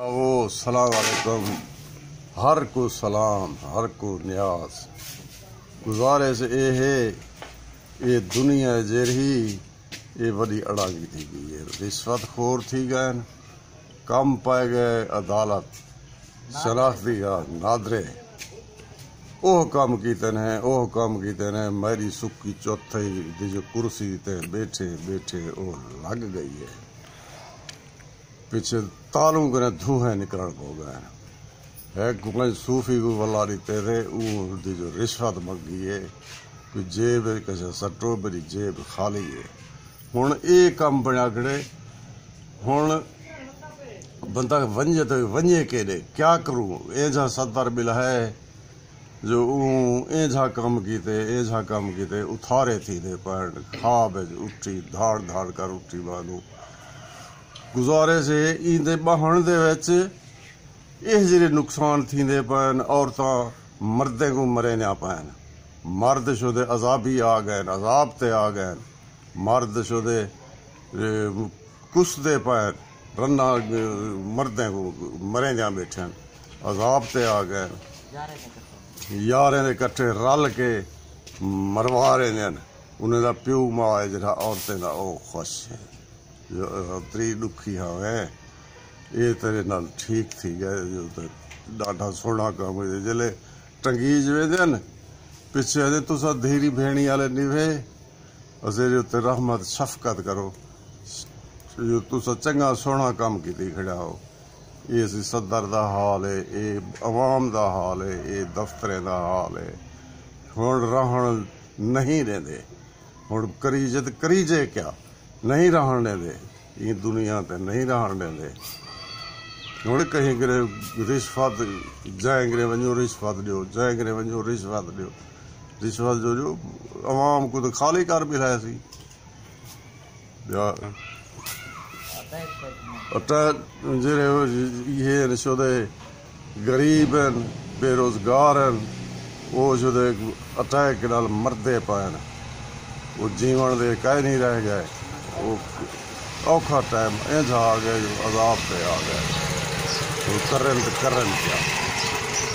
ओ सलाम हर को सलाम, हर को न्याज गुजारिश ये है ये दुनिया जहिड़ी ये वॾी अड़ागी थी गई है रिश्वत खोर थी गए कम पाए गए अदालत। शनाख्ती नादरे। ओह कम कीते ने ओह कम कीते ने मेरी सुखी चौथी जो कुर्सी ते बैठे बैठे ओ लग गई है। पीछे तालू करे धुएँ निकलण को गए है कोई सूफी को वलारी तेरे ऊ दी जो रिश्वत मंगी है कोई जेब कसे सटो बड़ी जेब खाली है हुन ए काम बणिया खड़े हुन बंदा वंजे तो वंजे केड़े क्या करूँ ए जा सदर बिल है जो ऊ ए जा काम कीते ए जा काम कीते उथारे थी दे गुज़ारिश है बहन के जे नुक़सान थीदे पैन, औरत औरतां को मरे ना पैन। मर्द शोदे अज़ाबी आ गए, अज़ाब ते आ गए। मर्द शुदे कुसते पैन, रन्ना मरदे को मरे ना बैठे अज़ाब ते आ गए। यार कट्ठे रल के मरवा रहे उन्हें प्यो मा प्यू माउ आहे जेका औरतें का उहो ख़ुशि ਤਰੀ ਦੁਖੀ ਹੋਵੇ ਇਹ ਤੇਰੇ ਨਾਲ ਠੀਕ ਥੀ ਗਿਆ ਜੋ ਤੇ ॾाढा ਸੋਹਣਾ ਕੰਮ ਹੈ ਜਲੇ ਟੰਗੀ ਜਵੇ ਦੇਨ ਪਿੱਛੇ ਦੇ ਤੁਸੀਂ ਧੀਰੀ ਭੇਣੀ ਵਾਲੇ ਨਿਵੇ ਅਸੇ ਜੋ ਤੇ ਰਹਿਮਤ ਸ਼ਫਕਤ ਕਰੋ ਜੋ ਤੁਸੀਂ ਚੰਗਾ ਸੋਹਣਾ ਕੰਮ ਕੀਤੀ ਖੜਾ ਹੋ ਇਹ ਸੀ ਸਦਰ ਦਾ ਹਾਲ ਹੈ ਇਹ ਆਵਾਮ ਦਾ ਹਾਲ ਹੈ ਇਹ ਦਫ਼ਤਰਾਂ ਦਾ ਹਾਲ ਹੈ ਹੁਣ ਰਹਿਣ ਨਹੀਂ ਰਹਿੰਦੇ ਹੁਣ ਕਰੀ ਜਦ ਕਰੀ ਜੇ ਕਿਆ नहीं रहने दे। ये दुनिया पे नहीं रहने देंगे हुण कहीं करे रिश्वत जंहिं करे वञो, रिश्वत ॾियो जंहिं करे वञो, रिश्वत ॾियो। रिश्वत जो जो आवाम को त खाली कर बीहासीं जहिड़े इहे आहिनि ये त ग़रीब आहिनि बेरोज़गार हैं, वो जो त अटैक नाल मरते पए आहिनि उहो जीवण दे काई नहीं रह गए। इंज आ गया जो अजाब पे आ गया। तो करन तो करन क्या?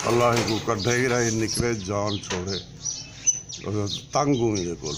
अल्लाह को कढ़े ही रहे, निकले, जान छोड़े। तंग हुई को